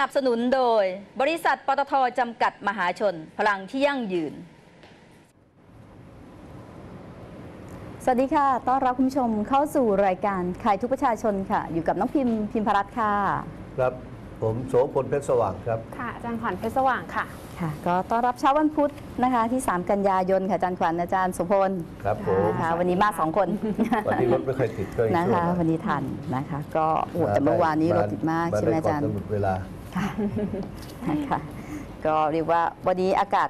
สนับสนุนโดย บริษัทปตทจำกัดมหาชน พลังที่ยั่งยืน สวัสดีค่ะ ต้อนรับคุณผู้ชมเข้าสู่รายการขายทุกประชาชนค่ะ อยู่กับน้องพิมพ์พิมพรัตน์ค่ะ ครับ ผมโสพลเพชรสว่างครับ ค่ะอาจารย์ขวัญเพชรสว่างค่ะ ค่ะ ก็ต้อนรับเช้าวันพุธนะคะที่ 3 กันยายนค่ะอาจารย์ขวัญอาจารย์สุพลครับผมนะคะวันนี้มาสองคน วันนี้รถไม่ค่อยติดก็อีกนะช่วงคะหวันงนี้ทันนะคะ ก็โอ้แต่เมื่อวานนี้รถติดมากใช่ไหมอาจารย์ กำหนดเวลา ค่ะนะคะก็เรียกว่าวันนี้อากาศ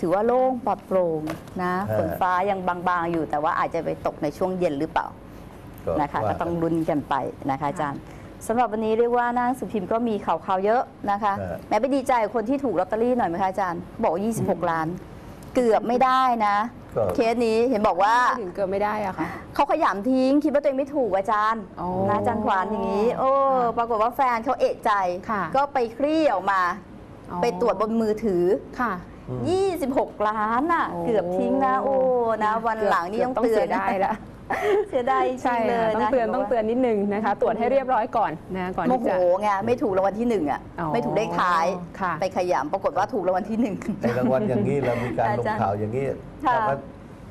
ถือว่าโล่งปลอดโปร่งนะเออฝนฟ้ายังบางๆอยู่ แต่ว่าอาจจะไปตกในช่วงเย็นหรือเปล่านะคะว่าก็ต้องลุ้นกันไปนะคะอาจารย์สำหรับวันนี้เรียกว่าหน้าหนังสือพิมพ์ก็มีข่าวๆเยอะนะคะเออแม้ไปดีใจกับคนที่ถูกลอตเตอรี่หน่อยไหมคะอาจารย์บอกว่า26 ล้าน เกือบไม่ได้นะ ก็เคสนี้เห็นบอกว่าถึงเกิดไม่ได้อะค่ะ เขาขยำทิ้งคิดว่าตัวเองไม่ถูกอาจารย์อ๋อนะอาจารย์ขวานอย่างนี้ โอ้ค่ะปรากฏว่าแฟนเขาเอะใจ ค่ะ ก็ไปคลี่ออกมา อ๋อไปตรวจบนมือถือ ค่ะ อืม 26 ล้านอะ โอ้เกือบทิ้งนะ โอ้นะ วันหลังนี่ต้องกืบเตือนเสียได้แล้ว เสียดายจริใช่งๆเลยค่ะนะต้องเตือนห็บกต้องว่าเตือนนิดนึงนะคะ ตรวจให้เรียบร้อยก่อนนะก่อนโมที่โหจะ ไงไม่ถูกรางวัลที่หนึ่งอะอ๋อไม่ถูกเลขท้าย ค่ะ ไปขยำปรากฏว่าถูกรางวัลที่หนึ่ง ในรางวัลอย่างนี้เรามีการลอางจารย์ข่าวอย่างนี้ค่ะ ถ้าเขา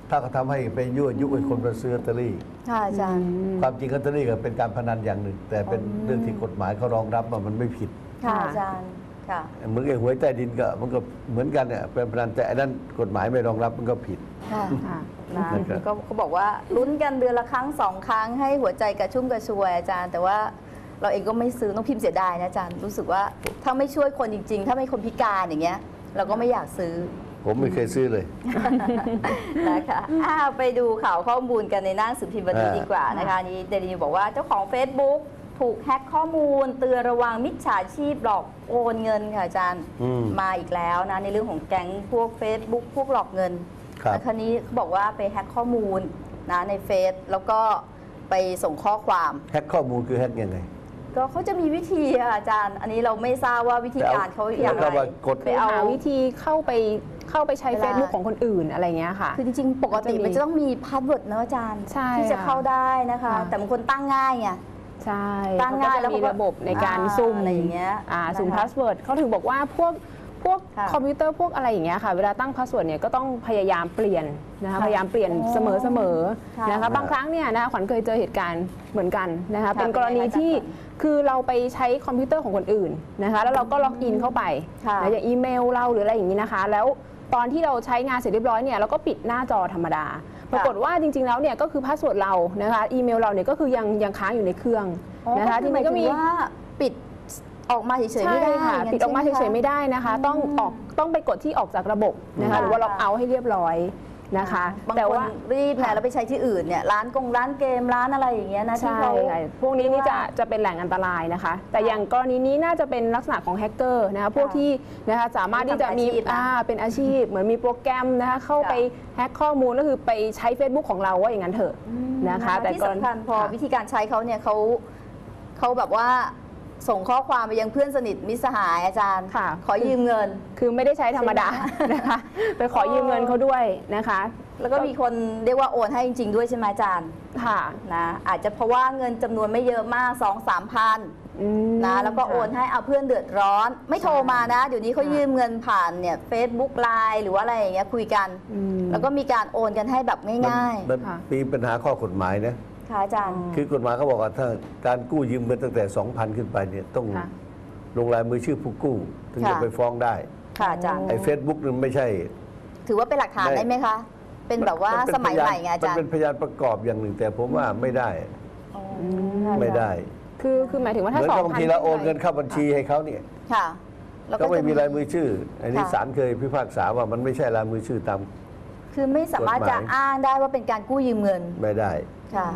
ถ้าเขาทำให้ไปยั่วยุให้คนมาซื้อลอตเตอรี่ ค่ะอาจารย์ ความจริงลอตเตอรี่ก็เป็นการพนันอย่างหนึ่ง แต่เป็นเรื่องที่กฎหมายเขารองรับว่ามันไม่ผิดค่ะค่ะ อาจารย์ค่ะ เหมือนไอ้หวยใต้ดินก็มันก็เหมือนกันเนี่ยเป็นพนันแต่อันนั้นกฎหมายไม่รองรับมันก็ผิด ค่ะค่ะนะนะครับก็เขาบอกว่าลุ้นกันเดือนละครั้งสองครั้งให้หัวใจกระชุ่มกระชวยอาจารย์ แต่ว่าเราเองก็ไม่ซื้อต้องพิมพ์เสียดายนะอาจารย์รู้สึกว่าถ้าไม่ช่วยคนจริง ๆ ถ้าไม่คนพิการอย่างเงี้ย เราก็ไม่อยากซื้อ ผมไม่เคยซื้อเลยนะคะอ้าวไปดูข่าวข้อมูลกันในหน้าหนังสือพิมพ์วันนี้อ่าดีกว่านะคะอันนี้เดลินิวบอกว่าเจ้าของ Facebook ถูกแฮ็กข้อมูล เตือนระวังมิจฉาชีพหลอกโอนเงินค่ะอาจารย์อืมมาอีกแล้วนะในเรื่องของแก๊งพวก Facebook พวกหลอกเงิน ครับแล้วคราวนี้เขาบอกว่าไปแฮ็กข้อมูลนะใน Face แล้วก็ไปส่งข้อความ hack ข้อมูลคือ hack ยังไง ก็เขาจะมีวิธีค่ะอาจารย์ อันนี้เราไม่ทราบว่าวิธีการเขาอย่างแล้ไรวก็ว่ากด ไปเอาหาวิธีเข้าไปเข้าไปใช้ เวลา Facebook ของคนอื่นอะไรเงี้ยค่ะ คือจริงๆ ปกติมันจะมีมันจะต้องมี password เนอะอาจารย์ใช่ที่จะค่ะเข้าได้นะคะ ค่ะ แต่บางคนตั้งง่ายไง ใช่ตั้งง่ายเขก็จะแล้วเขามีก็ระบบในการอ่าสุ่มอะไรอย่างเงี้ยอ่านะคะสุ่ม password เขาถึงบอกว่าพวก พวกค่ะคอมพิวเตอร์พวกอะไรอย่างเงี้ยค่ะเวลาตั้ง password เนี่ยก็ต้องพยายามเปลี่ยนนะคะค่ะพยายามเปลี่ยนอ๋อเสมอเสมอค่ะนะคะบางครั้งเนี่ยนะคะขวัญเคยเจอเหตุการณ์เหมือนกันนะคะค่ะเป็นกรณีเป็นไงคะที่อาจารย์คือเราไปใช้คอมพิวเตอร์ของคนอื่นนะคะแล้วเราก็ log in เข้าไปค่ะนะอย่างอีเมลเราหรืออะไรอย่างนี้นะคะ แล้วตอนที่เราใช้งานเสร็จเรียบร้อยเนี่ยเราก็ปิดหน้าจอธรรมดา ปรากฏว่าจริงๆแล้วเนี่ยก็คือ password เรานะคะอีเมลเราเนี่ยก็คือยังยังค้างอยู่ในเครื่องอ๋อนะคะก็ทีนี้ก็มีถึงว่าปิด ออกมาเฉยๆไม่ได้ใช่ค่ะย่งนั้นปิดออกมาใช่หเฉยๆไม่ได้นะคะ ต้องออกต้องไปกดที่ออกจากระบบนะค่ะคะหรือว่าล็อกเอาท์ให้เรียบร้อยนะคะ บางแต่คนว่ารีบไงแล้วไปใช้ที่อื่นเนี่ยร้านกงร้านเกมร้านอะไรอย่างเงี้ยนะที่ใช่เขาค่ะพวกนี้นี่จะจะเป็นแหล่งอันตรายนะคะ แต่อย่างกรณีนี้น่าจะเป็นลักษณะของแฮกเกอร์นะคะพวกที่นะคะสามารถที่จะมีทำอาชีพนะอ่าเป็นอาชีพ เหมือนมีโปรแกรมนะคะเข้าไปแฮกข้อมูลก็คือไปใช้ Facebook ของเราว่าอย่างนั้นเถอะนะคะ แต่ที่กรณีสำคัญพอค่ะ วิธีการใช้เขาเนี่ยเขาเขาแบบว่า ส่งข้อความไปยังเพื่อนสนิทมิตรสหายอาจารย์ ค่ะ ขอยืมเงิน คือไม่ได้ใช้ธรรมดานะคะ ไปขอยืมเงินเขาด้วยนะคะ แล้วก็มีคนเรียกว่าโอนให้จริง ๆ ด้วยใช่ไหมอาจารย์ ค่ะ นะ อาจจะเพราะว่าเงินจำนวนไม่เยอะมาก2 3 0 0พันอืมนะแล้วก็โอนให้เอาเพื่อนเดือดร้อน ไม่โทรมานะเดี๋ยวนี้เขาค่ะยืมเงินผ่านเนี่ยเฟซบุ๊กไลน์หรือว่าอะไรอย่างเงี้ยคุยกันอืมแล้วก็มีการโอนกันให้แบบง่ายมันค่ะมีปัญหาข้อกฎหมายนะๆ ค่ะอาจารย์ คือกฎหมายเขาบอกว่าถ้าการกู้ยืมเงินตั้งแต่ 2,000 ขึ้นไปเนี่ยต้องค่ะ ลงลายมือชื่อผู้กู้ ถึงค่ะจะไปฟ้องได้ ค่ะอาจารย์ ไอ้เฟซบุ๊กนี่ไม่ใช่ ถือว่าเป็นหลักฐานได้ ได้ไหมคะ เป็นแบบว่าเป็นสมัยพยนใหม่ไงอาจารมันย์ เป็นพยานประกอบอย่างหนึ่ง แต่ผมว่าไม่ได้อ๋อไม่ได้ คือคือหมายถึงว่าเหถ้ามือนสองกับบางทีเราโอนเงินเข้าบัญชีให้เขาเนี่ยค่ะแล้วก็ไม่จะ มีลายมือชื่อ อันนี้ค่ะ ศาลเคยพิพากษาว่ามันไม่ใช่ลายมือชื่อตาม คือไม่สามารถกฎหมายจะอ้างได้ว่าเป็นการกู้ยืมเงิน ไม่ได้ ค่ะ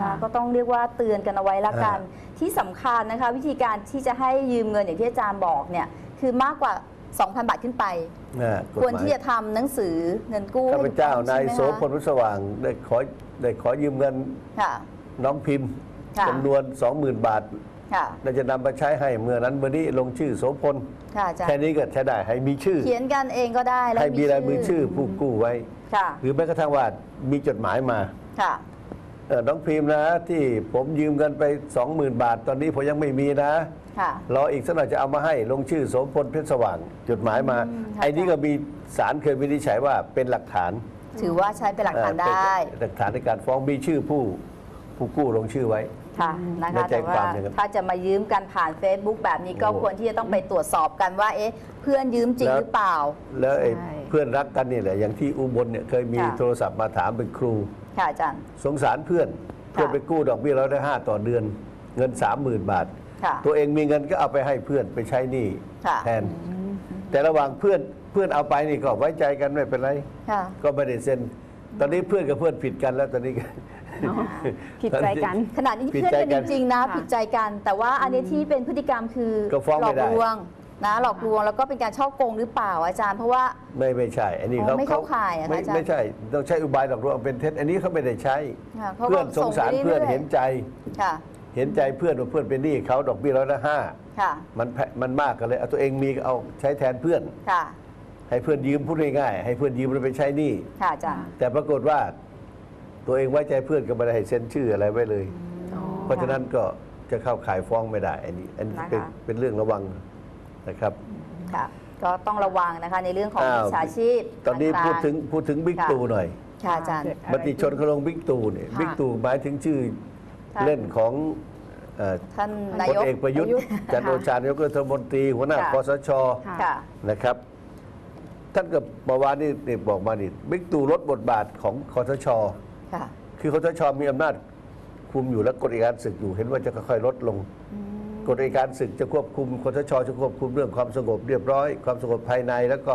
ค่ะนะก็ต้องเรียกว่าเตือนกันเอาไว้ละกัน ที่สำคัญนะคะ วิธีการที่จะให้ยืมเงินอย่างที่อาจารย์บอกเนี่ยคือมากกว่า 2,000 บาทขึ้นไป นะกฎควรหมายที่จะทำหนังสือเงินกู้ข้าพเจ้าให้ถูกต้นาองยใช่โสไหมพลพุทธสว่างได้ขอได้ขอยืมเงินค่ะ น้องพิมพ์ค่ะ จำนวน 20,000 บาทค่ะ เราจะนำมาใช้ให้เมื่อนั้นเมื่อนี้ลงชื่อโสพลค่ะอาจารแค่ย์นี้ก็ใช้ได้ให้มีชื่อ เขียนกันเองก็ได้แล้วให้มีลายมือชื่อผู้กู้ไว้ ค่ะ หรือแม้กระทั่งว่ามีจดหมายมา ค่ะ เออน้องพิมพ์นะ ที่ผมยืมเงินไป 20,000 บาท ตอนนี้ผมยังไม่มีนะค่ะ รออีกสักหน่อยจะเอามาให้ลงชื่อโสมพลเพชรสว่าง จดหมายมา อืมค่ะ ไอ้นี้ก็มีสารเคยวินิจฉัยว่าเป็นหลักฐานถือว่าใช้เป็นหลักฐานเอ่อได้เป็นหลักฐานในการฟ้องมีชื่อผู้ผู้กู้ลงชื่อไว้ ค่ะนะไม่คะแจ้แต่งว่าความอย่างนั้นถ้าจะมายืมกันผ่าน Facebook แบบนี้ก็โอ้โหควรที่จะต้องไปตรวจสอบกันว่า เอ๊ะ เพื่อนยืมจริงแล้วหรือเปล่า แล้วไอ้ใช่ เพื่อนรักกันนี่แหละอย่างที่อุบลเนี่ยเคยมีค่ะ โทรศัพท์มาถามเป็นครู ค่ะอาจารย์ สงสารเพื่อน เพื่อนไปกู้ดอกเบี้ยร้อยละห้าต่อเดือน เงินสามหมื่นบาท ค่ะ ตัวเองมีเงินก็เอาไปให้เพื่อนไปใช้หนี้ค่ะแทน แต่ระหว่างเพื่อนเพื่อนเอาไปนี่ก็ไว้ใจกันไม่เป็นไร ค่ะ ก็ไม่ได้เซ็น ตอนนี้เพื่อนกับเพื่อนผิดกันแล้วตอนนี้อ๋อผิดใจกัน ขณะนี้ผิดเพื่อนใจกันกัจนริงๆนะ ค่ะ ผิดใจกัน แต่ว่าอันนี้ที่เป็นพฤติกรรมคือก็ฟ้องหลไม่อกได้ ลวง นะหลอกลวงแล้วก็เป็นการช่อโกงหรือเปล่าอาจารย์เพราะว่า ไม่ไม่ใช่ อันนี้อ๋อเขาไม่เข้าข่ายอะคะไม่อาจารย์ไม่ใช่ต้องใช้อุบายหลอกลวงเป็นเท็จอันนี้เขาไม่ได้ใช้ค่ะเขาก็เพื่อนสงสารส่งไปเรื่อยๆ เพื่อนเห็นใจ ค่ะเห็นใจเพื่อนว่าเพื่อนเป็นหนี้เขาดอกเบี้ยร้อยละห้าค่ะมันแพมันมากกันเลยเอาตัวเองมีก็เอาใช้แทนเพื่อน ค่ะให้เพื่อนยืมพูดง่ายๆให้เพื่อนยืมแล้วไปใช้หนี้ค่ะอาจารย์แต่ปรากฏว่า ตัวเองไว้ใจเพื่อนก็ไม่ได้ให้เซ็นชื่ออะไรไว้เลยอ๋อเพราะฉะนั้นก็จะเข้าข่ายฟ้องไม่ได้อันนี้อันนี้เป็นนะคะ เป็นเรื่องระวัง นะครับ ค่ะก็ต้องระวังนะคะในเรื่องของอ้าว มิจฉาชีพตอนนี้ต่าพูดๆถึงพูดถึงบิ๊กค่ะตู่หน่อยค่ะอาจารย์เกิดมติชนเขาลงบิ๊กตู่เนี่ยค่ะ บิ๊กตู่หมายถึงชื่อท่านเล่นของเอ่อท่านนาพลยกเอกประยุทธ์ประยุทธ์จันทร์โอชานายกรัฐมนตรีหัวหน้าค่ะ คอสช ค่ะ ค่ะ นะครับ ท่านกับเมื่อวานนี้นี่บอกมานี่บิ๊กตู่ลดบทบาทของคอสช ค่ะ คือคอสชมีอำนาจคุมอยู่และกฎอัยการศึกอยู่ เห็นว่าจะค่อยๆลดลง กฎอัยการศึกจะควบคุมคอสชจะควบคุมเรื่องความสงบเรียบร้อย ความสงบภายใน แล้วก็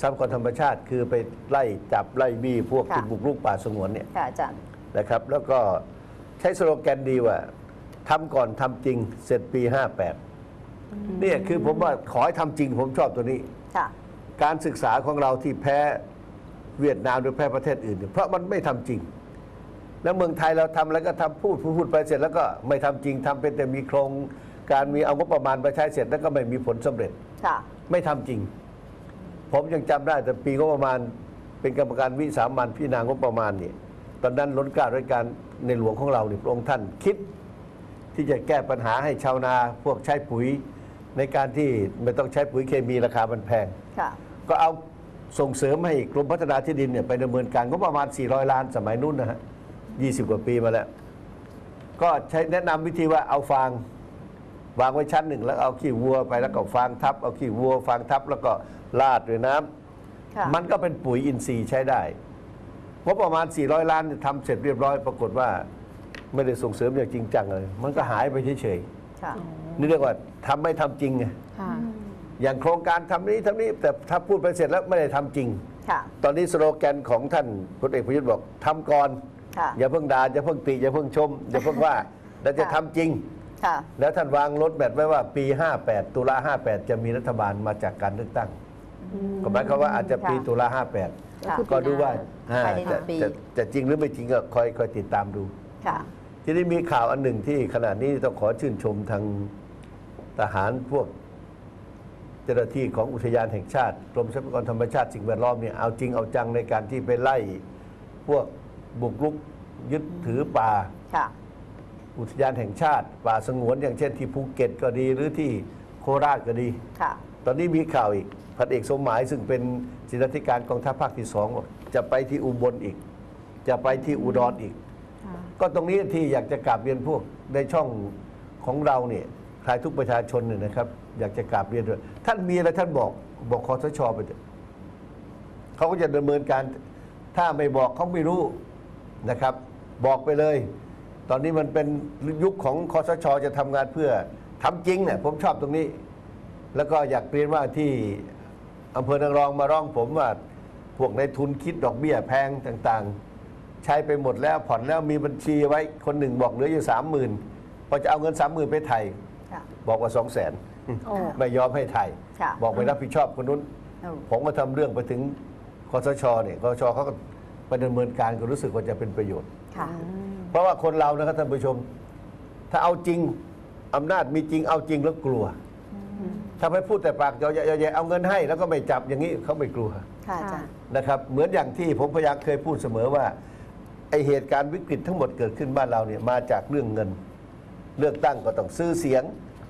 ทรัพยากรธรรมชาติ คือไปไล่จับไล่บี้พวกค่ะ ที่บุกรุกป่าสงวนเนี่ยค่ะอาจารย์ นะครับ แล้วก็ใช้สโลแกนดีว่าทำก่อนทำจริงเสร็จปี 58เนี่ยคือผมว่าขอให้ทำจริงผมชอบตัวนี้ ค่ะ การศึกษาของเราที่แพ้เวียดนามหรือแพ้ประเทศอื่นเนี่ยเพราะมันไม่ทำจริง แล้วเมืองไทยเราทำแล้วก็ทำพูดพูดพูดไปเสร็จแล้วก็ไม่ทำจริงทำเป็นแต่มีโครง การมีเอางบประมาณไปใช้เสร็จแล้วก็ไม่มีผลสำเร็จค่ะไม่ทำจริง ผมยังจำได้แต่ปีงบประมาณ เป็นกรรมการวิสามันพิจารณางบประมาณเนี่ยตอนนั้นล้นเกล้าด้วยการในหลวงของเราเนี่ยพระองค์ท่านคิด ที่จะแก้ปัญหาให้ชาวนาพวกใช้ปุ๋ยในการที่ไม่ต้องใช้ปุ๋ยเคมีราคามันแพงค่ะก็เอาส่งเสริมให้กรมพัฒนาที่ดินเนี่ยไปดำเนินการก็ประมาณ 400 ล้านสมัยนู้นนะฮะ 20 กว่าปีมาแล้ว ก็ใช้แนะนำวิธีว่าเอาฟาง วางไว้ชั้นหนึ่งแล้วเอาขี้วัวไปแล้วก็ฟางทับ เอาขี้วัวฟางทับแล้วก็ลาดด้วยน้ำค่ะมันก็เป็นปุ๋ยอินทรีย์ใช้ได้งบประมาณ 400 ล้านเนี่ยทำเสร็จเรียบร้อย ปรากฏว่าไม่ได้ส่งเสริมอย่างจริงจังเลย มันก็หายไปเฉยค่ะๆนี่เรียกว่าทำไม่ทำจริงไงค่ะอย่างโครงการทำนี้ทำนี้แต่ถ้าพูดไปเสร็จแล้วไม่ได้ทำจริงค่ะตอนนี้สโลแกนของท่านพลเอกประยุทธ์บอกทำก่อนค่ะอย่าเพิ่งด่าอย่าเพิ่งติอย่าเพิ่งชมอย่าเพิ่งว่าแล้วจะค่ะทำจริง ค่ะ แล้วท่านวางรถแบบไว้ว่าปี 58 ตุลา58 จะมีรัฐบาลมาจากการเลือกตั้งก็หมายความว่าอาจจะปีค่ะตุลาค่ะ58 ก็ดูว่าอ่าภายในหนึ่จะงปี จะจะจริงหรือไม่จริงก็คอยคอยติดตามดู ค่ะ ทีนี้มีข่าวอันหนึ่งที่ขณะนี้ต้องขอชื่นชมทางทหารพวกเจ้าหน้าที่ของอุทยานแห่งชาติกรมทรัพยากรธรรมชาติสิ่งแวดล้อมเนี่ยเอาจริงเอาจังในการที่ไปไล่ พวกบุกรุกยึดถือป่า ค่ะ อุทยานแห่งชาติ ป่าสงวนอย่างเช่นที่ภูเก็ตก็ดีหรือที่โคราชก็ดี ค่ะ ตอนนี้มีข่าวอีกพันเอกสมหมายซึ่งเป็นศิลธิการกองทัพภาคที่สองบอกจะไปที่อุบลอีก จะไปที่อุดรอีก ค่ะ ก็ตรงนี้ที่อยากจะกราบเรียนพวกในช่องของเราเนี่ยใครทุกประชาชนเนี่ยนะครับ อยากจะกราบเรียนด้วยท่านมีอะไรท่านบอกบอกคอสชไปเถอะเขาก็จะดำเนินการถ้าไม่บอกเขาไม่รู้นะครับ บอกไปเลย ตอนนี้มันเป็นยุคของคอสชจะทำงานเพื่อทำจริงเนี่ยผมชอบตรงนี้ แล้วก็อยากเรียนว่าที่อำเภอนางรองมาร้องผมว่าพวกในทุนคิดดอกเบี้ยแพงต่างๆ ใช้ไปหมดแล้วผ่อนแล้วมีบัญชีไว้คนหนึ่งบอกเหลืออยู่สามหมื่นพอจะเอาเงินสามหมื่นไปไทย ค่ะ บอกว่าสองแสนโอ้ ไม่ยอมให้ไทย ค่ะ บอกไม่รับผิดชอบคนนู้นเอาผมก็ทำเรื่องไปถึงคอสชเนี่ยคอสชเขาก็ไปดำเนินการก็รู้สึกว่าจะเป็นประโยชน์ ค่ะ เพราะว่าคนเรานะครับท่านผู้ชม ถ้าเอาจริงอำนาจมีจริงเอาจริงแล้วกลัวถ้าไปพูดแต่ปากเยอะๆเอาเงินให้แล้วก็ไม่จับอย่างนี้เขาไม่กลัวค่ะอาจารย์นะครับ เหมือนอย่างที่ผมพยายามเคยพูดเสมอว่าไอเหตุการณ์วิกฤตทั้งหมดเกิดขึ้นบ้านเราเนี่ยมาจากเรื่องเงิน เลือกตั้งก็ต้องซื้อเสียง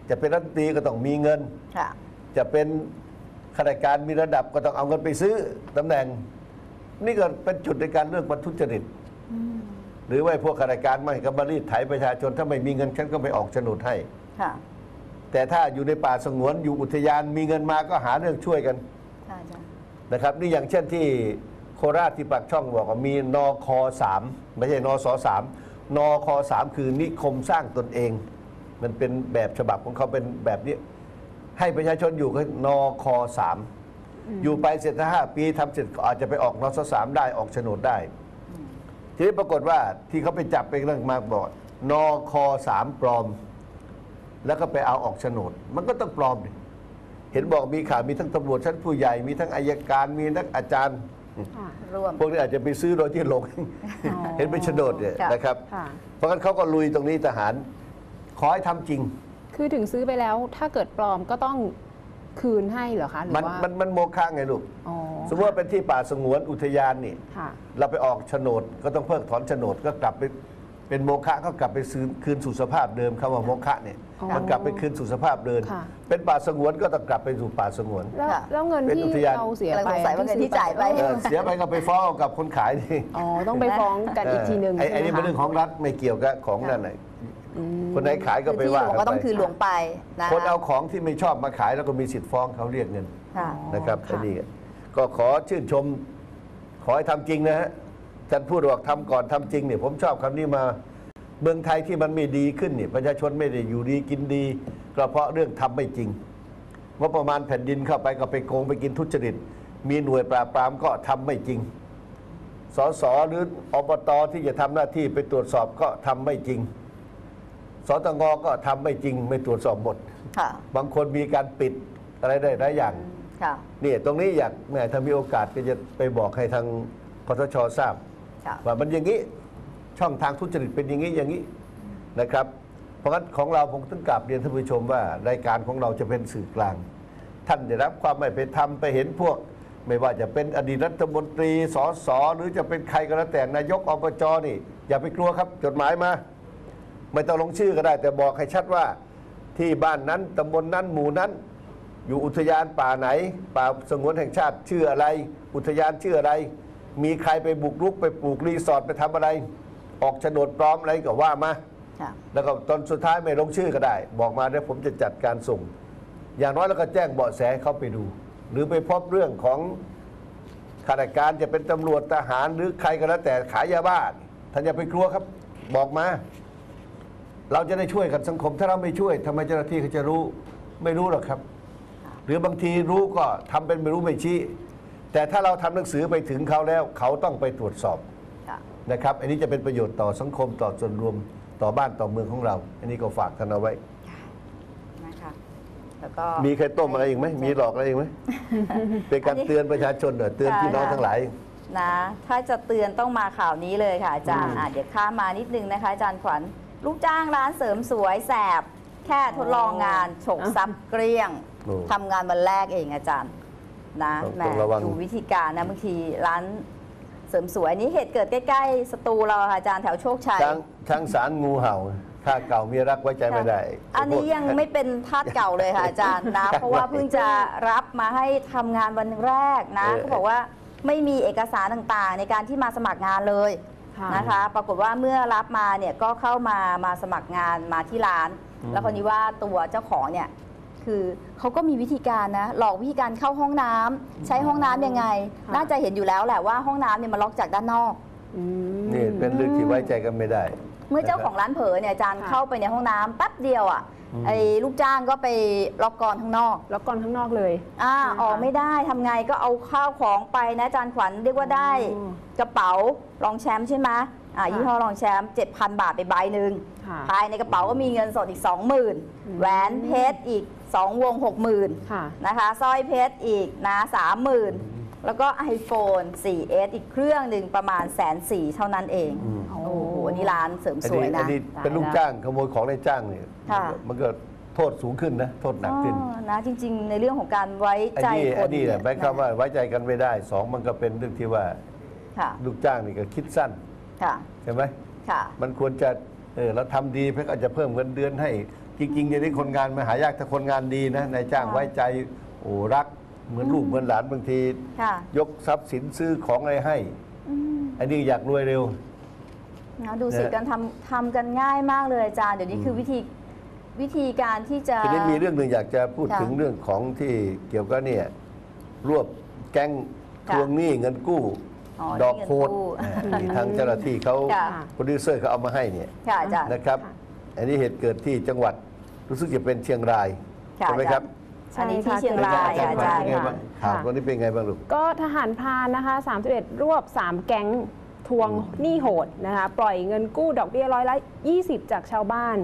จะเป็นรัฐมนตรีก็ต้องมีเงิน ค่ะ จะเป็นข้าราชการมีระดับก็ต้องเอาเงินไปซื้อตำแหน่ง นี่ก็เป็นจุดในการเลือกบรรทุจริตห รือว่าพวกข้าราชการไม่ก็มารีดไถประชาชน ถ้าไม่มีเงินฉันก็ไม่ออกโฉนดให้ ค่ะแต่ถ้าอยู่ในป่าสงวนอยู่อุทยานมีเงินมาก็หาเรื่องช่วยกันค่ะอาจารย์นะครับนี่อย่างเช่นที่โคราชที่ปากช่องบอกว่ามีนคสามไม่ใช่นสสามนคสามคือนิคมสร้างตนเอง มันเป็นแบบฉบับของเขาเป็นแบบนี้ ให้ประชาชนอยู่ก็นคสามอยู่ไปเสร็จถ้าห้าปีทำเสร็จก็อาจจะไปออกนสสามได้ออกโฉนดได้ ทีนี้ปรากฏว่าที่เขาไปจับไปเรื่องมาบอกนคสามปลอม แล้วก็ไปเอาออกโฉนด มันก็ต้องปลอมดิเห็นบอกมีข่าวมีทั้งตำรวจชั้นผู้ใหญ่มีทั้งอายการมีนักอาจารย์ ค่ะร่วม พวกนี้อาจจะไปซื้อโดยที่ลง อ๋อเห็นเป็นโฉนดเนี่ยค่ะนะครับ ค่ะ เพราะงั้นเขาก็ลุยตรงนี้ทหาร ขอให้ทำจริง คือถึงซื้อไปแล้วถ้าเกิดปลอมก็ต้อง คืนให้เหรอคะหรือมันว่ามันมันโมฆะไงลูก อ๋อสมมติว่าเป็นที่ป่าสงวนอุทยานนี่ ค่ะ เราไปออกโฉนดก็ต้องเพิกถอนโฉนดก็กลับไปเป็นโมฆะก็กลับไปซื้อคืนสู่สภาพเดิมคำว่าโมฆะเนี่ยอ๋อมันกลับไปคืนสู่สภาพเดิมค่ะ เป็นป่าสงวนก็ต้องกลับไปสู่ป่าสงวน แล้วค่ะแล้วเงินเป็นที่อุทยาน เราเสียกำลังไปสงสัยว่าเงินที่จ่ายไป เออเสียไปก็ไปฟ้องกับคนขายนี่อ๋อต้องไปฟ้องกันอีกทีหนึ่งไอ้ใช่ไอ้ไหมนี่เป็นคะเรื่องของรัฐไม่เกี่ยวกับของนั่นไหนอืม คนไหนขายก็คือไปที่หลว่าวงกัก็นต้องไปคืนหลวงไปนะคนเอาของที่ไม่ชอบมาขายแล้วก็มีสิทธิ์ฟ้องเขาเรียกเงินค่ะนะครับค่ะอันนี้ก็ขอชื่นชม ขอให้ทำจริงนะฮะท่านพูดว่าทำก่อนทำจริงเนี่ยผมชอบคำนี้มาเมืองไทยที่มันไม่ดีขึ้นเนี่ยประชาชนไม่ได้อยู่ดีกินดีก็เพราะเรื่องทำไม่จริงงบประมาณแผ่นดินเข้าไปก็ไปโกงไปกินทุจริต มีหน่วยปราบปรามก็ทำไม่จริงสสหรืออบตที่จะทำหน้าที่ไปตรวจสอบก็ทำไม่จริง สตงก็ทำไม่จริงไม่ตรวจสอบหมด ค่ะ บางคนมีการปิดอะไรได้หลายอย่างค่ะ เนี่ยตรงนี้อยากแหม่ถ้ามีโอกาสก็จะไปบอกให้ทางคอสชทราบ ค่ะ ว่ามันอย่างนี้ช่องทางทุจริตเป็นอย่างนี้อย่างนี้นะครับ เพราะงั้นของเราผมต้องกราบเรียนท่านผู้ชมว่ารายการของเราจะเป็นสื่อกลาง ท่านได้รับความไม่เป็นธรรมไปเห็นพวก ไม่ว่าจะเป็นอดีตรัฐมนตรีสสหรือจะเป็นใครก็แล้วแต่นายกอบจนี่ อย่าไปกลัวครับจดหมายมา ไม่ต้องลงชื่อก็ได้ แต่บอกให้ชัดว่าที่บ้านนั้นตำบลนั้นหมู่นั้น อยู่อุทยานป่าไหน ป่าสงวนแห่งชาติชื่ออะไร อุทยานชื่ออะไร มีใครไปบุกรุกไปปลูกรีสอร์ทไปทำอะไร ออกโฉนดปลอมอะไรก็ว่ามาค่ะแล้วก็ตอนสุดท้ายไม่ลงชื่อก็ได้ บอกมาเดี๋ยวผมจะจัดการส่ง อย่างน้อยแล้วก็แจ้งเบาะแสให้เขาไปดู หรือไปพบเรื่องของข้าราชการจะเป็นตำรวจทหารหรือใครก็แล้วแต่ขายยาบ้าท่านอย่าไปกลัวครับ บอกมา เราจะได้ช่วยกันสังคม ถ้าเราไม่ช่วยทำไมเจ้าหน้าที่เขาจะรู้ไม่รู้หรอกครับ หรือบางทีรู้ก็ทำเป็นไม่รู้ไม่ชี้ แต่ถ้าเราทำหนังสือไปถึงเขาแล้ว เขาต้องไปตรวจสอบค่ะ นะครับ อันนี้จะเป็นประโยชน์ต่อสังคมต่อส่วนรวมต่อบ้านต่อเมืองของเรา อันนี้ก็ฝากท่านเอาไว้ นะคะ แล้วก็มีใครต้มอะไรอีกไหมมีหลอกอะไรอีกไหม เป็นการเตือนประชาชนเหรอเตือนพี่น้องทั้งหลาย นะ ถ้าจะเตือนต้องมาข่าวนี้เลยค่ะอาจารย์อืม อะเดี๋ยวข้ามมานิดนึงนะคะอาจารย์ขวัญ ลูกจ้างร้านเสริมสวยแสบ แค่ทดลองงานฉกซับเกลี้ยงโอ้ทำงานวันแรกเองอาจารย์นะต้องแหมต้องระวัง ดูวิธีการนะบางทีร้านเสริมสวยอันนี้เหตุเกิดใกล้ๆสตูเราค่ะอาจารย์แถวโชคชัย ช้างช้างสารงูเห่าข้าเก่าเมียรักไว้ใจไม่ได้อันนี้ยังไม่เป็นทาสเก่าเลยค่ะอาจารย์นะ เพราะว่าเพิ่งจะรับมาให้ทำงานวันแรกนะเออเขาบอกว่าไม่มีเอกสารต่างๆ ในการที่มาสมัครงานเลยค่ะ นะคะ ปรากฏว่าเมื่อรับมาเนี่ยก็เข้ามามาสมัครงานมาที่ร้าน แล้วคนนี้ว่าตัวเจ้าของเนี่ยคือเขาก็มีวิธีการนะหลอกวิธีการเข้าห้องน้ำใช้ห้องน้ำยังไงค่ะน่าจะเห็นอยู่แล้วแหละว่าห้องน้ำเนี่ยมันล็อกจากด้านนอกอืมนี่เป็นเรื่องที่ไว้ใจกันไม่ได้ เมื่อเจ้าของร้านเผลอเนี่ยอาจารย์ค่ะเข้าไปในห้องน้ำแป๊บเดียวอะอืมไอ้ลูกจ้างก็ไปล็อกกรอนข้างนอกแล้วก่อนข้างนอกเลยอ่าใช่ไหมคะออกไม่ได้ทำไงก็เอาข้าวของไปนะอาจารย์ขวัญเรียกว่าได้อ๋อกระเป๋ารองแชมป์ใช่ไหมอ่าค่ะยี่ห้อรองแชมป์7,000บาทไปใบหนึ่งค่ะภายในกระเป๋าก็มีเงินสดอีก20,000แหวนเพชรอีก2วง60,000ค่ะนะคะสร้อยเพชรอีกนะ30,000แล้วก็ iPhone 4S อีกเครื่องหนึ่งประมาณแสนสี่เท่านั้นเองอืมโอ้โหอั นนี่ร้านเสริมอันสนี้วยอันะนนี้เป็นลูกจ้างขโมยของในจ้างเนี่ยค่ะ มันก็โทษสูงขึ้นนะ โทษหนักขึ้น อ๋อนะจริง ๆ ในเรื่องของการไว้ไอ้ใจนี่คไอ้นนี่แหละหมายความว่าไว้ใจกันไม่ได้สองมันก็เป็นเรื่องที่ว่าค่ะลูกจ้างนี่ก็คิดสั้นค่ะใช่ไหมค่ะ มันควรจะเออเราทำดีเพื่ออาจจะเพิ่มเงินเดือนให้จจริงๆเดี๋ยวนี้คนงานมาหายากถ้าคนงานดีนะนายจ้างค่ะไว้ใจโอ้รักเหมือนลูกเหมือนหลานบางที ค่ะยกทรัพย์สินซื้อของอะไรให้อันนี้อยากรวยเร็ว นะดูสิเนี่ยการทำทำกันง่ายมากเลยอาจารย์ เดี๋ยวนี้คือวิธีวิธีการที่จะ ทีนี้มีเรื่องหนึ่งอยากจะพูดค่ะถึงเรื่องของที่เกี่ยวกับเนี่ยรวบแก๊งทค่ะวงหนี้เงินกู้ อ๋อดอกนี่เงินโคดกู้ที่ทางเจ้าหน้าที่เขาค่ะ โปรดิวเซอร์เขาเอามาให้เนี่ยค่ะอาจารย์ นะครับ อันนี้เหตุเกิดที่จังหวัดรู้สึกจะเป็นเชียงรายค่ะใช่ไหมครับอันนี้ที่เชียงรายอาจารย์อาจารย์ เป็นไงบ้างข่าววันนี้เป็นไงบ้างลูก ก็ทหารพรานนะคะ31 รวบ 3 แก๊งท วงหนี้โหดนะคะปล่อยเงินกู้ดอกเบี้ยร้อยละ 20 จากชาวบ้าน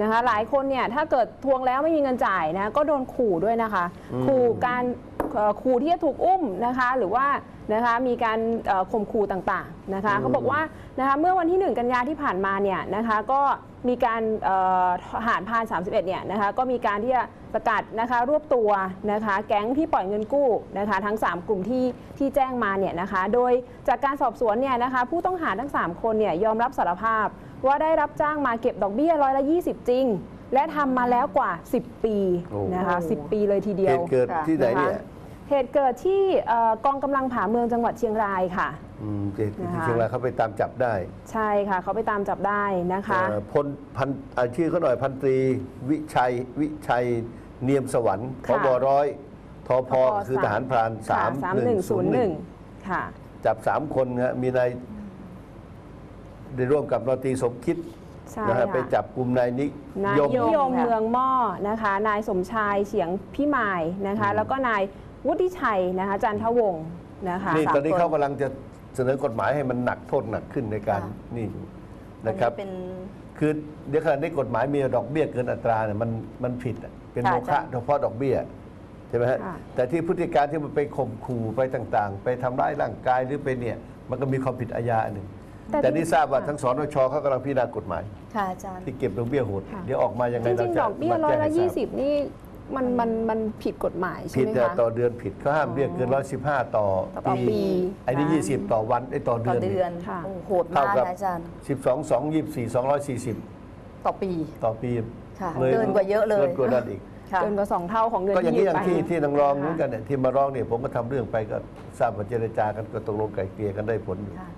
นะคะหลายคนเนี่ยถ้าเกิดทวงแล้วไม่มีเงินจ่ายนะก็โดนขู่ด้วยนะคะอืมขู่การเอ่อ ขู่ที่จะถูกอุ้มนะคะหรือว่านะคะมีการเอ่อข่มขู่ต่างๆนะคะเขาบอกว่านะคะเมื่อวันที่ 1 กันยาที่ผ่านมาเนี่ยนะคะก็มีการเอ่อทหารพราน 31เนี่ยนะคะก็มีการที่จะสกัดนะคะรวบตัวนะคะแก๊งที่ปล่อยเงินกู้นะคะทั้ง 3 กลุ่มที่ที่แจ้งมาเนี่ยนะคะโดยจากการสอบสวนเนี่ยนะคะผู้ต้องหาทั้ง 3 คนเนี่ยยอมรับสารภาพ ว่าได้รับจ้างมาเก็บดอกเบี้ยร้อยละ20 จริงและทำมาแล้วกว่า 10 ปีโอ้นะคะ10 ปีเลยทีเดีเหยวตุเกิดที่ไหนเนี่ย เหตุเกิดที่เอ่อกองกำลังผาเมืองจังหวัดเชียงรายค่ะ อืมเหตุเกิดที่นะคะ เชียงรายเขาไปตามจับได้ใช่ค่ะ เขาไปตามจับได้นะคะ เอ่อพลพันอ่าชื่อเขาหน่อยพันตรี วิชัยวิชัยเนียมสวรรค์พค่ะบร้อยทอพทปคือทหารพรานค่ะ3101 3101ค่ะ จับสามคนนะมีนายได้ร่วมกับนอตรีสมคิดใช่นะฮะค่ะไปจับกลุ่มนายนินายยม นิยมเมืองหม้อนะคะ นายสมชายเฉียงพิมายนะคะ แล้วก็นาย วุฒิชัยนะคะจันทวงศ์นะคะนี่สามตอนนี้คนเขากำลังจะเสนอกฎหมายให้มันหนักโทษหนักขึ้นในการค่ะ นี่อยู่อันนะครับนี้เป็น คือเดี๋ยวขณะนี้กฎหมายมีดอกเบี้ยเกินอัตราเนี่ยมันมันผิดอะเป็นค่ะโมอาฆะจารย์เฉพาะดอกเบี้ยใช่ไหมฮะค่ะแต่ที่พฤติการที่มันไปข่มขู่ไปต่างๆ ไปทำร้ายร่างกายหรือไปเนี่ย มันก็มีความผิดอาญาอันหนึ่งแต่แต่นี่ทราบว่าค่ะ ทั้งสนชเขากำลังพิจารณากฎหมาย ค่ะอาจารย์ ที่เก็บดอกเบี้ยโหดค่ะ เดี๋ยวออกมายังไงจเราริงๆจะดอกเบี้ยมาร้อยแจ้งละให้ทราบ 20 นี่ มันมันมันผิดกฎหมายใช่ผิดไหมแต่คะ ต่อเดือนผิดเขาห้ามเรียกเกินร้อยสิบห้าต่อต่อปีไอ้นี่ค่ะยี่สิบต่อวันไอ้ต่อต่เดืออน เดือนค่ะ โอ้โหโหดเท่ามากกับ นะอาจารย์สิบสองสองยี่สี่สองร้อยสี่สิบต่อปี ต่อปีค่ะลเกินกว่าเยอะเลย เกินกว่านั้นอีก ค่ะ เกินกว่าสองเท่าของเงินก็อย่างนี้อย่างที่ที่ยืมไปที่นางรองค่ะเหมือนกันเนี่ยที่มาร้องเนี่ยผมก็ทำเรื่องไปก็ทราบว่าเจรจากันก็ตกลงไกลเกลี่ยกันได้ผลอยู่ค่ะ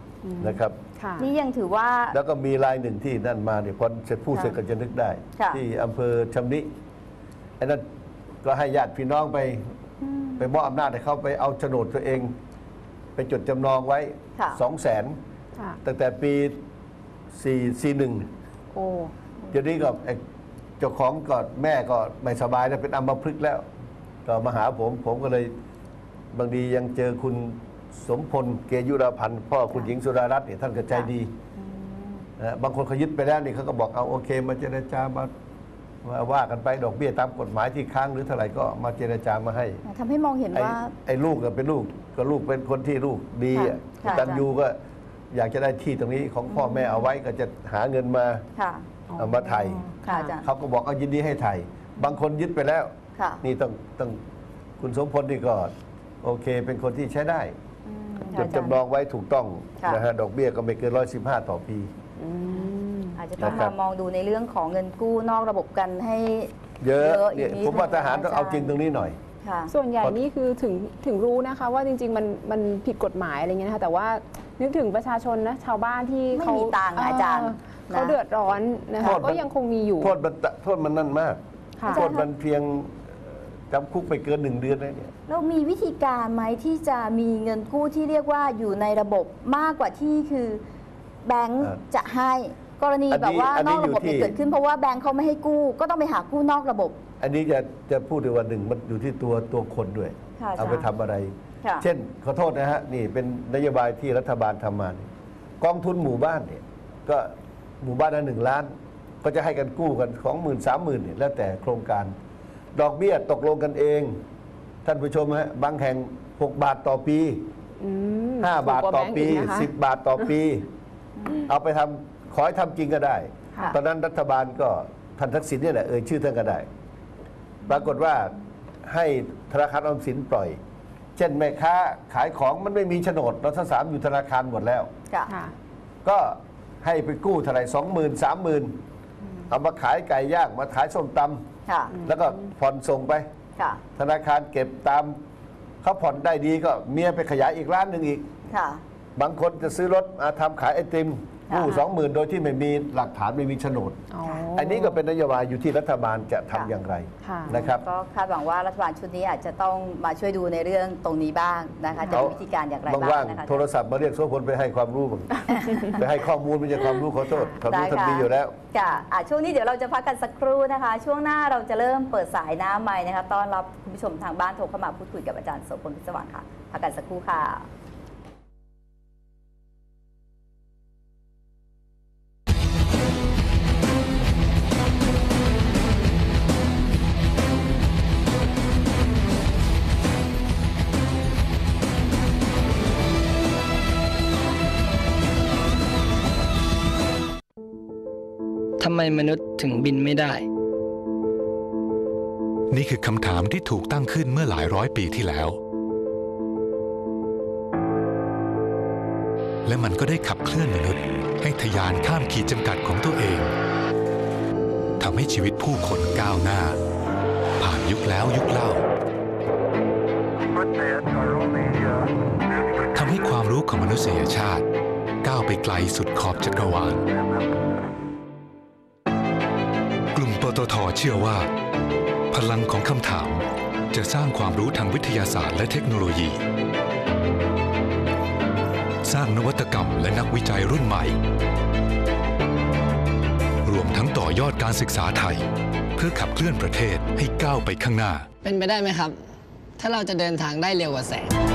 นะครับ ค่ะ นี่ยังถือว่า แล้วก็มีรายหนึ่งที่นั่นมาเนี่ยพอเสร็จพูดค่ะเสร็จก็จะนึกได้ ค่ะ ที่อำเภอชำนิไอ้นั่น ก็ให้ญาติพี่น้องไปไปมอบอำนาจให้เขาไปเอาโฉนดตัวเอง ไปจดจำนองไว้ค่ะ สองแสนค่ะตั้งแต่ปีสี่สี่หนึ่งโอ้เดี๋ยวนี้ก็ไอ้เจ้าของก็แม่ก็ไม่สบายแล้วเป็นอัมพฤกษ์แล้ว ก็มาหาผม ผมก็เลยบางทียังเจอคุณสมพลเกยุราพันธ์พ่อคุณหญิงสุดารัตน์เนี่ยท่านก็ใจดีนะบางคนเขายึดไปแล้วนี่เขาก็บอกเอาโอเค มาเจรจามา มาว่ากันไปดอกเบี้ยตามกฎหมายที่ค้างหรือเท่าไหร่ก็มาเจรจามาให้ทำให้มองเห็นไอ้ว่า ไอ้ลูกก็เป็นลูกก็ลูกเป็นคนที่ลูกดีอะค่ะ ตันยูก็อยากจะได้ที่ตรงนี้ของพ่อแม่เอาไว้ก็จะหาเงินมาค่ะ เอามาไถ่ค่ะอาจารย์เขาก็บอกเอายินดีให้ไถ่บางคนยึดไปแล้ว ค่ะนี่ต้องต้องคุณสมพลนี่ก็โอเค เป็นคนที่ใช้ได้อืมจค่ะดอาารย์ จำนองไว้ถูกต้องค่ะ นะฮะดอกเบี้ยก็ไม่เกินร้อยสิบห้าต่อปี อืม อาจจะต้องนะครับมามองดูในเรื่องของเงินกู้นอกระบบกันให้เยอะเยอะอีกเนี่ยนิดผมว่าทหารนึงต้องเอาอาจารย์จริงตรงนี้หน่อยค่ะส่วนใหญ่เพราะนี่คือถึงถึงรู้นะคะ ว่าจริง ๆ มันมันผิดกฎหมายอะไรเงี้ยนะคะแต่ว่านึกถึงประชาชนนะชาวบ้านที่ไม่เขามีตังค์อะอาจารย์เเขานะเดือดร้อนนะโทคะษมันก็ยังคงมีอยู่โทษมันตะโทษมันนั่นมากค่ะโทษมันเพียงจำคุกไปเกินหนึ่งเดือนเลยเนี่ยแล้วมีวิธีการไหมที่จะมีเงินกู้ที่เรียกว่าอยู่ในระบบมากกว่าที่คือแบงก์อ่าจะให้ กรณีอันนี้แบบว่าอันนนี้อกระบบอยู่ที่เนี่ยเกิดขึ้นเพราะว่าแบงก์เขาไม่ให้กู้ ก็ต้องไปหากู้นอกระบบ อันนี้จะจะพูดถึงว่าหนึ่งมันอยู่ที่ตัวตัวคนด้วย ค่ะอาจารย์เอาไปทำอะไร ค่ะเช่นขอโทษนะฮะนี่เป็นนโยบายที่รัฐบาลทำมาเนี่ยกองทุนหมู่บ้านเนี่ยก็หมู่บ้านละหนึ่งล้าน ก็จะให้กันกู้กันสองหมื่นสามหมื่นเนี่ยแล้วแต่โครงการ ดอกเบี้ยตกลงกันเอง ท่านผู้ชมฮะบางแห่ง 6 บาทต่อปี อืม5 บาทถูกกว่ต่อแบงค์ปี กนะคะ 10 บาทต่อปี เอาไปทำ ขอให้ทำจริงก็ได้ ค่ะตอนนั้นรัฐบาลก็ท่านทักษิณเนี่ยแหละเอ่ยชื่อท่านก็ได้ ปรากฏว่าให้ธนาคารออมสินปล่อย เช่นแม่ค้าขายของมันไม่มีโฉนดเราทั้งสามอยู่ธนาคารหมดแล้ว ค่ะ ค่ะ ก็ให้ไปกู้เท่าไหร่สองหมื่นสามหมื่นเอามาขายไก่ย่างมาขายส้มตค่ะำแล้วก็ผ่อนส่งไป ค่ะ ธนาคารเก็บตามเขาผ่อนได้ดีก็เมียไปขยายอีกร้านหนึ่งอีก ค่ะ บางคนจะซื้อรถมาทำขายไอติม กู้ค่ะสองหมื่นโดยที่ไม่มีหลักฐานไม่มีโฉนดอ๋ออันนี้ก็เป็นนโยบายอยู่ที่รัฐบาลจะทำค่ะอย่างไรค่ะนะครับ ก็คาดหวังว่ารัฐบาลชุดนี้อาจจะต้องมาช่วยดูในเรื่องตรงนี้บ้างนะคะจะมีวิธีการอย่างไรบ้างว่างนะคะ ๆโทรศัพท์มาเรียกโซพลไปให้ความรู้บ้างไปให้ข้อมูลไม่ใช่ความรู้ขอโทษความรู้ได้ท่านค่ะมีอยู่แล้ว ค่ะอะช่วงนี้เดี๋ยวเราจะพักกันสักครู่นะคะ ช่วงหน้าเราจะเริ่มเปิดสายน้ำใหม่นะคะต้อนรับคุณผู้ชมทางบ้านโทรเข้ามาพูดคุยกับอาจารย์โสพลพิศวังค่ะพักกันสักครู่ค่ะ ทำไมมนุษย์ถึงบินไม่ได้ นี่คือคำถามที่ถูกตั้งขึ้นเมื่อหลายร้อยปีที่แล้ว และมันก็ได้ขับเคลื่อนมนุษย์ ให้ทะยานข้ามขีดจำกัดของตัวเองทำให้ชีวิตผู้คนก้าวหน้า ผ่านยุคแล้วยุคเล่าทำให้ความรู้ของมนุษยชาติ ก้าวไปไกลสุดขอบจักรวาล ตทเชื่อว่า พลังของคำถามจะสร้างความรู้ทางวิทยาศาสตร์และเทคโนโลยี สร้างนวัตกรรมและนักวิจัยรุ่นใหม่ รวมทั้งต่อยอดการศึกษาไทย เพื่อขับเคลื่อนประเทศให้ก้าวไปข้างหน้า เป็นไปได้ไหมครับ ถ้าเราจะเดินทางได้เร็วกว่าแสง